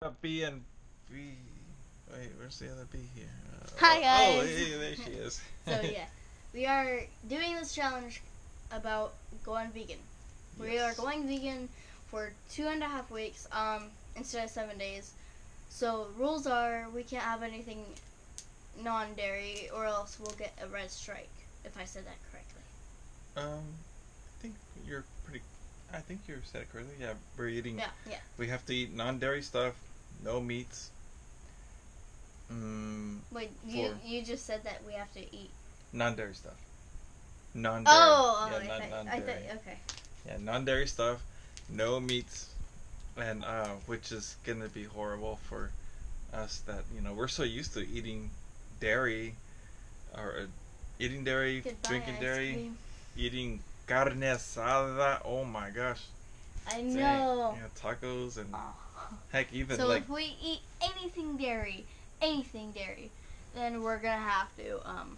A B and B. Wait, where's the other B here? Uh, Hi, oh, Oh, hey, there she is. So yeah, we are doing this challenge about going vegan. We are going vegan for two and a half weeks, um, instead of seven days. So rules are we can't have anything non-dairy, or else we'll get a red strike. If I said that correctly. Um, I think you're pretty. I think you said it correctly. Yeah, we're eating. Yeah, yeah. We have to eat non-dairy stuff, no meats. Mm, Wait, you For- you just said that we have to eat. non-dairy stuff. Non-dairy. Oh, oh, yeah, I, non- thought- I non-dairy. thought okay. Yeah, non-dairy stuff, no meats, and uh, which is gonna be horrible for us. That you know we're so used to eating dairy, or uh, eating dairy, Goodbye, drinking ice dairy, cream. eating carne asada. Oh my gosh! I Dang. know. Yeah, tacos and Oh. heck, even So like if we eat anything dairy, anything dairy, then we're gonna have to um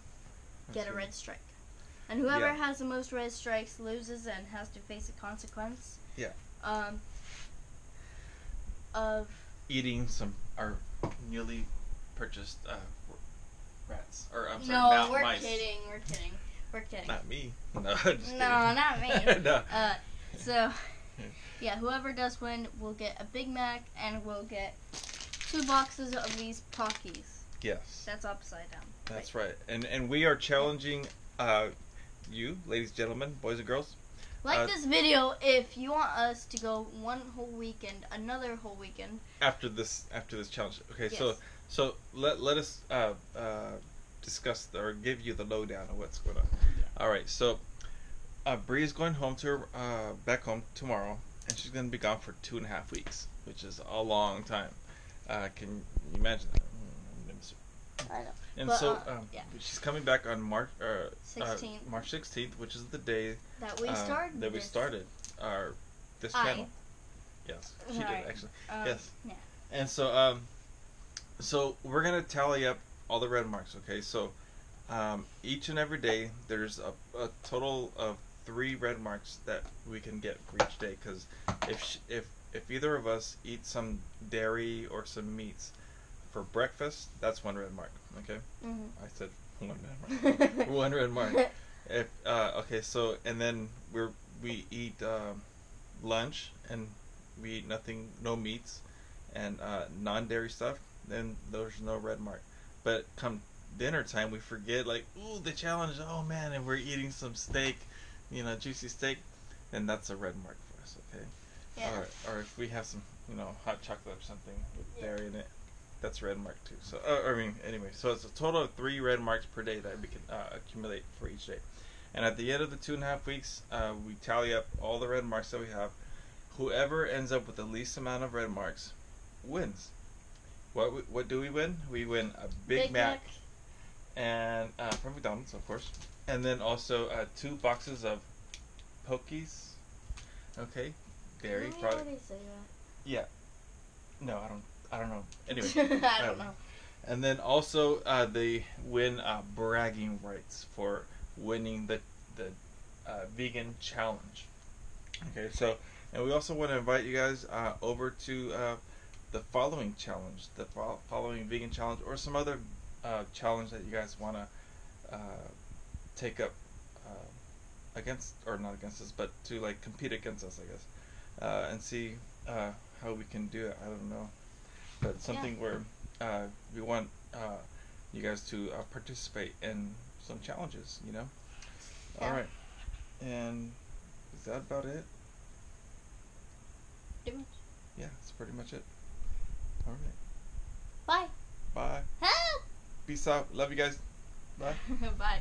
get a red strike. And whoever Yeah. has the most red strikes loses and has to face a consequence. Yeah. Um. Of eating some our newly purchased uh, rats, or I'm sorry, no, we're mice. kidding. We're kidding. We're kidding. Not me. No, just kidding. Not me. no. Uh, so, yeah, whoever does win will get a Big Mac and we'll get two boxes of these Pockies. Yes. That's upside down. That's right. And and we are challenging uh, you, ladies and gentlemen, boys and girls. Like Uh, this video if you want us to go one whole weekend, another whole weekend. After this after this challenge. Okay, so Yes. so let let us uh, uh, discuss or give you the lowdown of what's going on. All right. So uh, Bri is going home to her uh, back home tomorrow, and she's going to be gone for two and a half weeks, which is a long time. Uh, can you imagine that? Mm, see. I know. And But, so uh, um, yeah. she's coming back on March uh, 16th. Uh, March 16th, which is the day That we uh, started. that we this. started our this I. channel. Yes, she did actually. Um, yes. Yeah. And so um, so we're gonna tally up all the red marks. Okay, so um, each and every day there's a, a total of three red marks that we can get for each day. Because if sh- if if either of us eat some dairy or some meats for breakfast, that's one red mark. Okay, hmm I said one red mark. one red mark. If uh, okay, so and then we're we eat um, lunch and we eat nothing, no meats, and uh, non-dairy stuff. Then there's no red mark. But come dinner time, we forget like ooh the challenge. Oh man, and we're eating some steak, you know, juicy steak. Then that's a red mark for us. Okay. yeah. Or or if we have some you know hot chocolate or something with Yeah. dairy in it, that's a red mark too. So uh, I mean anyway, so it's a total of three red marks per day that we can uh, accumulate for each day. And at the end of the two and a half weeks, uh, we tally up all the red marks that we have. Whoever ends up with the least amount of red marks wins. What what do we win? We win a Big, Mac, and uh, from McDonald's, of course, and then also uh, two boxes of Pockies. Okay, dairy product. say No, I don't. I don't know. Anyway, I don't know. and then also uh, they win uh, bragging rights for winning the the uh, vegan challenge. Okay, so and we also want to invite you guys uh, over to uh, the following challenge, the fo- following vegan challenge, or some other uh, challenge that you guys want to uh, take up uh, against, or not against us, but to like compete against us, I guess, uh, and see uh, how we can do it. I don't know, but something where uh, we want uh, you guys to uh, participate in some challenges. You know. All Yeah. right, and is that about it? Pretty much. Yeah, that's pretty much it. All right. Bye. Bye. Peace out. Love you guys. Bye. Bye.